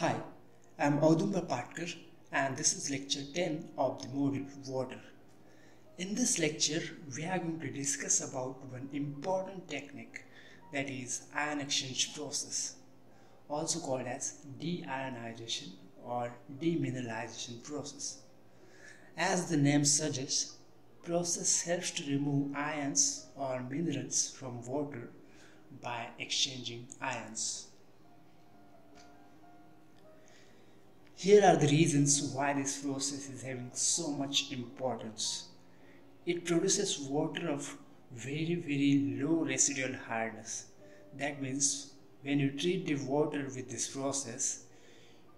Hi, I'm Audumbar Patkar and this is lecture 10 of the module Water. In this lecture, we are going to discuss about one important technique that is ion exchange process, also called as deionization or demineralization process. As the name suggests, process helps to remove ions or minerals from water by exchanging ions. Here are the reasons why this process is having so much importance. It produces water of very very low residual hardness. That means when you treat the water with this process,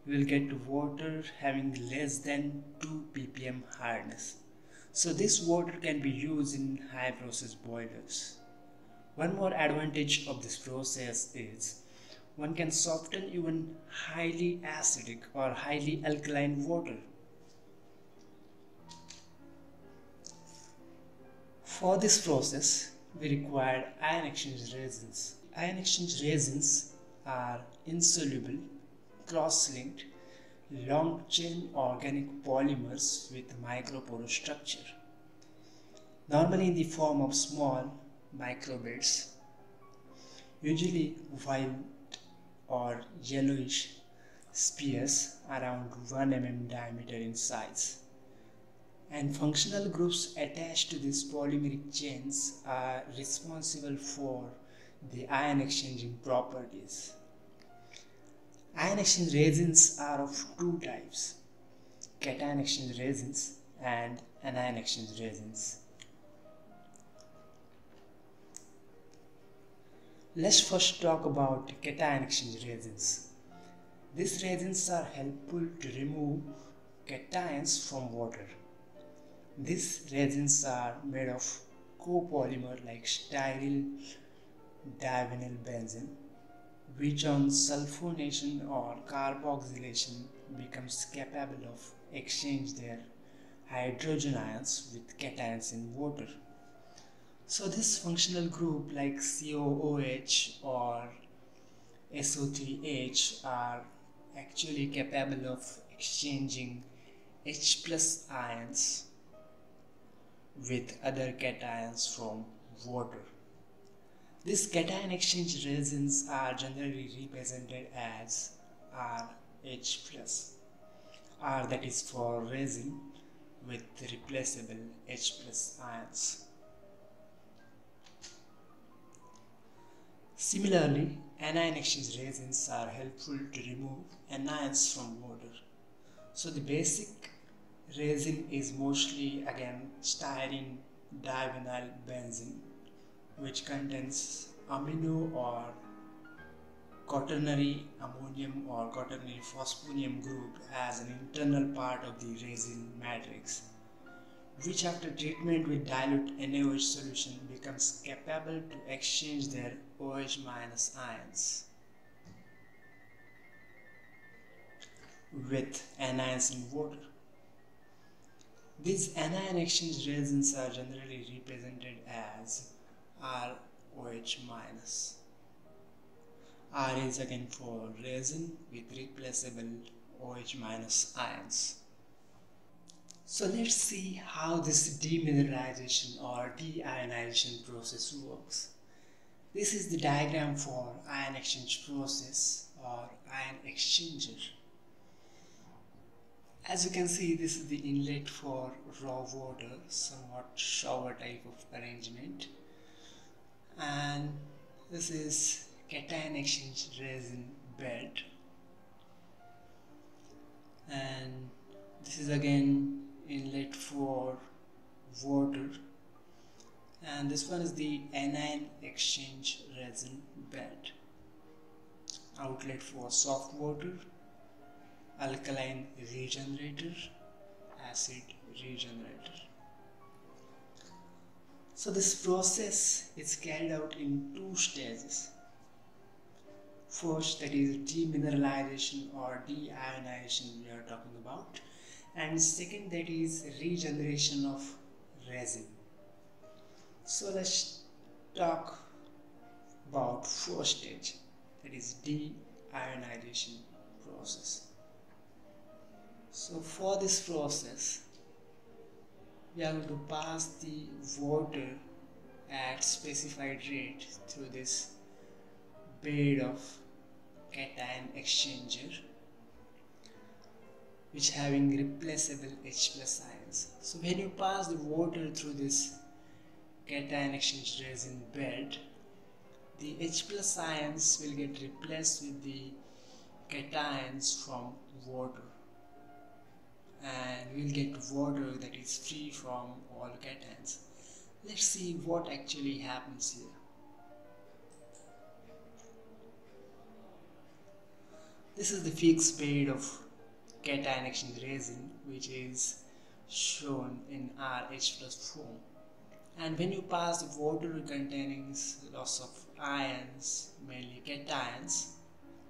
you will get water having less than 2 ppm hardness. So this water can be used in high process boilers. One more advantage of this process is one can soften even highly acidic or highly alkaline water. For this process, we require ion exchange resins. Ion exchange resins are insoluble, cross-linked, long-chain organic polymers with microporous structure. Normally in the form of small microbeads, usually white or yellowish spheres around 1 mm diameter in size. And functional groups attached to these polymeric chains are responsible for the ion exchanging properties. Ion exchange resins are of two types cation exchange resins and anion exchange resins. Let's first talk about cation exchange resins. These resins are helpful to remove cations from water. These resins are made of copolymer like styrene divinyl benzene which on sulfonation or carboxylation becomes capable of exchange their hydrogen ions with cations in water. So this functional group like COOH or SO3H are actually capable of exchanging H plus ions with other cations from water. These cation exchange resins are generally represented as RH plus. R that is for resin with replaceable H plus ions. Similarly, anion exchange resins are helpful to remove anions from water. So the basic resin is mostly again styrene divinyl benzene which contains amino or quaternary ammonium or quaternary phosphonium group as an internal part of the resin matrix which after treatment with dilute NaOH solution becomes capable to exchange their OH ions with anions in water. These anion exchange resins are generally represented as ROH. R is again for resin with replaceable OH ions. So let's see how this demineralization or deionization process works. This is the diagram for ion exchange process or ion exchanger. As you can see, this is the inlet for raw water, somewhat shower type of arrangement. And this is cation exchange resin bed. And this is again inlet for water. And this one is the anion exchange resin bed outlet for soft water alkaline regenerator acid regenerator. So this process is carried out in two stages. First that is demineralization or deionization we are talking about and second that is regeneration of resin so let's talk about first stage that is deionization process. So for this process, we are going to pass the water at specified rate through this bed of cation exchanger which having replaceable H plus ions. So when you pass the water through this cation exchange resin bed, the H plus ions will get replaced with the cations from water and we'll get water that is free from all cations. Let's see what actually happens here. This is the fixed bed of cation resin which is shown in RH plus form and when you pass the water containing lots of ions mainly cations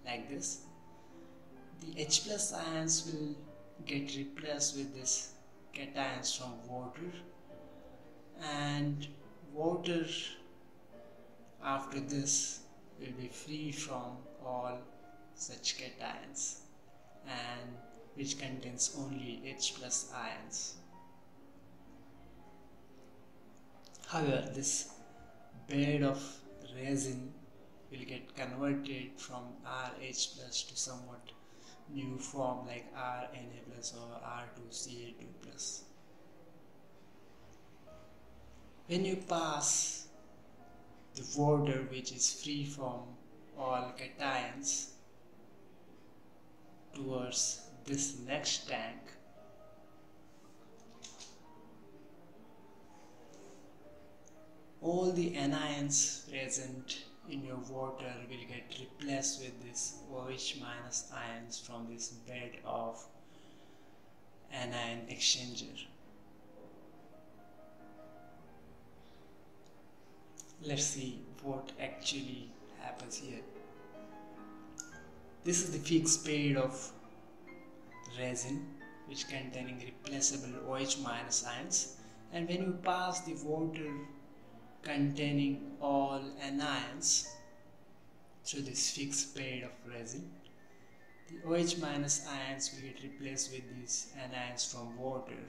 like this the H plus ions will get replaced with this cations from water. And water after this will be free from all such cations and which contains only H plus ions. However, this bed of resin will get converted from RH plus to somewhat new form like RNA plus or R2CA2 plus. When you pass the water which is free from all cations towards this next tank all the anions present in your water will get replaced with this OH minus ions from this bed of anion exchanger. Let's see what actually happens here. This is the fixed bed of resin which containing replaceable OH minus ions and when you pass the water containing all anions through this fixed bed of resin. The OH minus ions will get replaced with these anions from water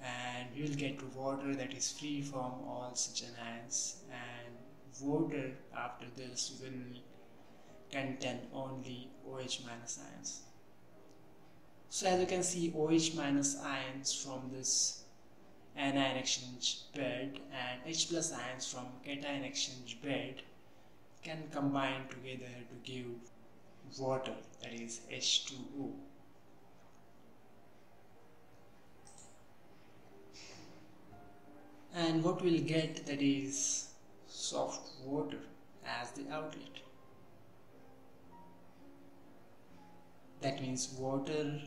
and we will get water that is free from all such anions and water after this will contain only OH minus ions. So as you can see OH minus ions from this anion exchange bed and H plus ions from cation exchange bed can combine together to give water that is H2O. And what we'll get that is soft water as the outlet. That means water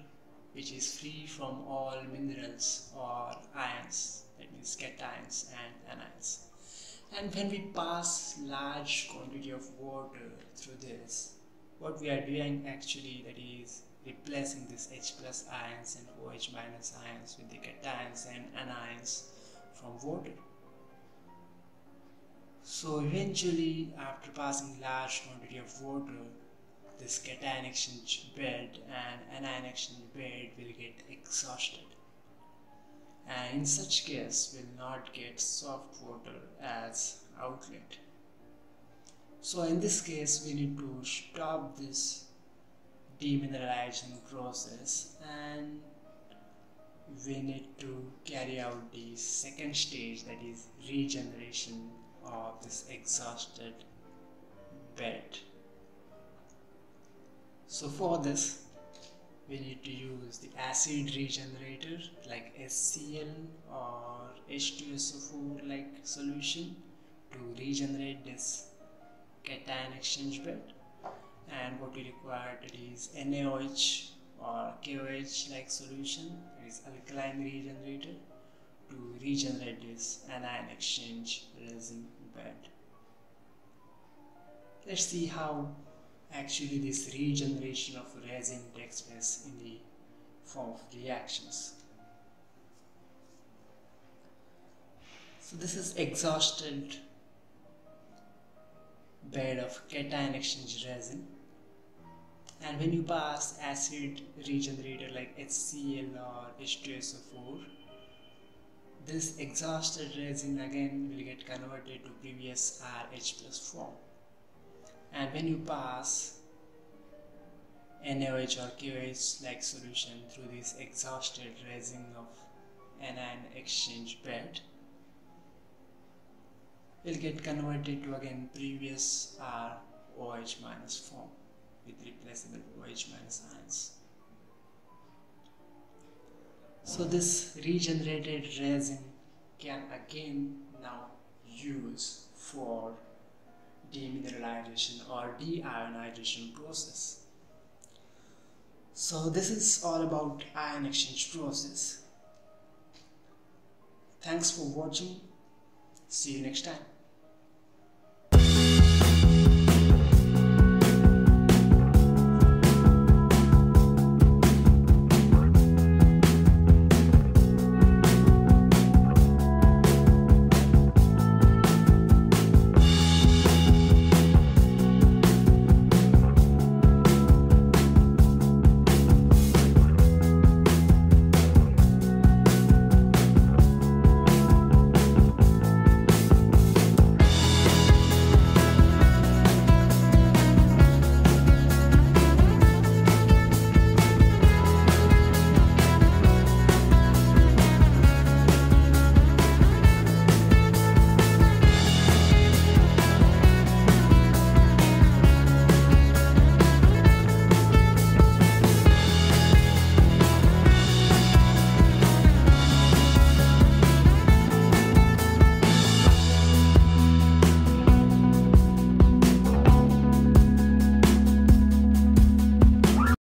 which is free from all minerals or ions, that means cations and anions. And when we pass large quantity of water through this, what we are doing actually that is replacing this H plus ions and OH minus ions with the cations and anions from water. So eventually after passing large quantity of water this cation exchange bed and anion exchange bed will get exhausted and in such case we will not get soft water as outlet. So in this case we need to stop this demineralization process and we need to carry out the second stage that is regeneration of this exhausted bed. So for this we need to use the acid regenerator like HCl or H2SO4 like solution to regenerate this cation exchange bed and what we require is NaOH or KOH like solution is alkaline regenerator to regenerate this anion exchange resin bed. Let's see how actually this regeneration of resin takes place in the form of reactions. So this is exhausted bed of cation exchange resin and when you pass acid regenerator like HCl or H2SO4 this exhausted resin again will get converted to previous RH plus form and when you pass NaOH or KOH like solution through this exhausted resin of anion exchange bed it will get converted to again previous R OH minus form with replaceable OH minus ions. So this regenerated resin can again now use for demineralization or deionization process. So this is all about ion exchange process. Thanks for watching. See you next time.